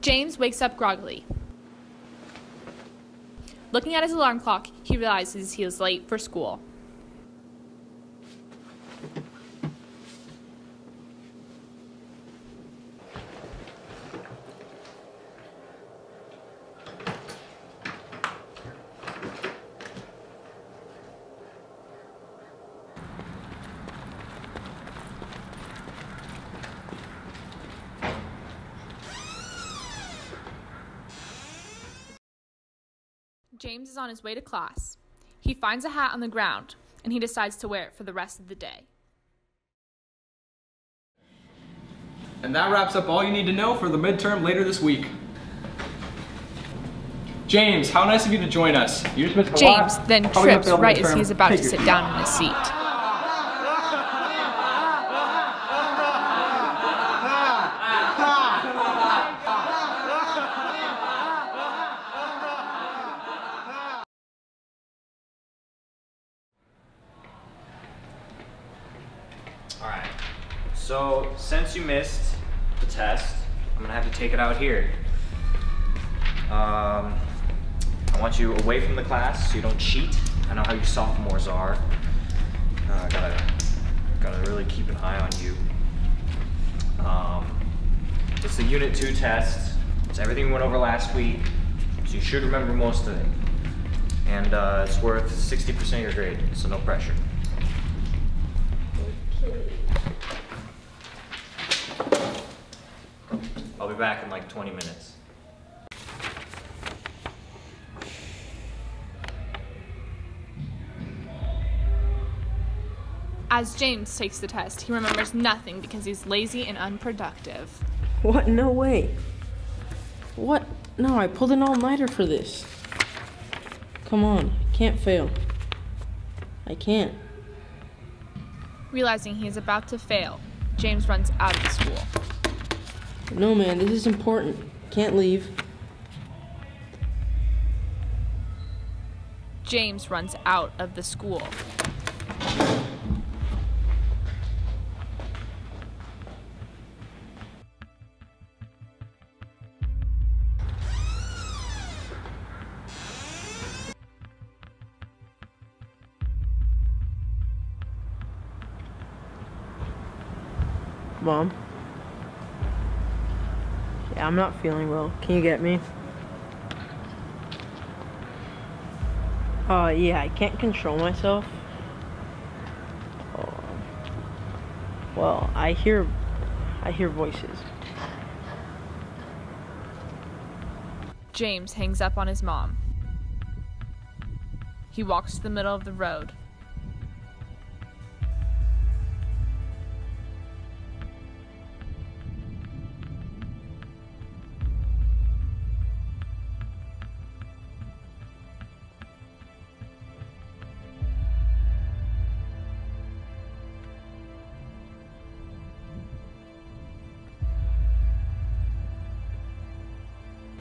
James wakes up groggily. Looking at his alarm clock, he realizes he is late for school. James is on his way to class. He finds a hat on the ground and he decides to wear it for the rest of the day. And that wraps up all you need to know for the midterm later this week. James, how nice of you to join us. You just missed a James lot. then trips right as midterm. he is about to sit down in his seat. Alright. So, since you missed the test, I'm gonna have to take it out here. Um, I want you away from the class so you don't cheat. I know how you sophomores are. Uh, gotta, gotta really keep an eye on you. Um, it's the Unit 2 test. It's everything we went over last week, so you should remember most of it. And uh, it's worth 60% of your grade, so no pressure. Be back in like 20 minutes. As James takes the test, he remembers nothing because he's lazy and unproductive. What? No way. What? No, I pulled an all nighter for this. Come on, I can't fail. I can't. Realizing he is about to fail, James runs out of the school. No, man, this is important. Can't leave. James runs out of the school. Mom? Yeah, I'm not feeling well. Can you get me? Uh, yeah, I can't control myself. Oh. Well, I hear, I hear voices. James hangs up on his mom. He walks to the middle of the road.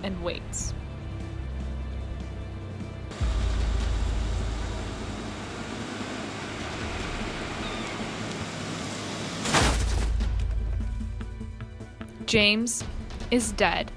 And waits. James is dead.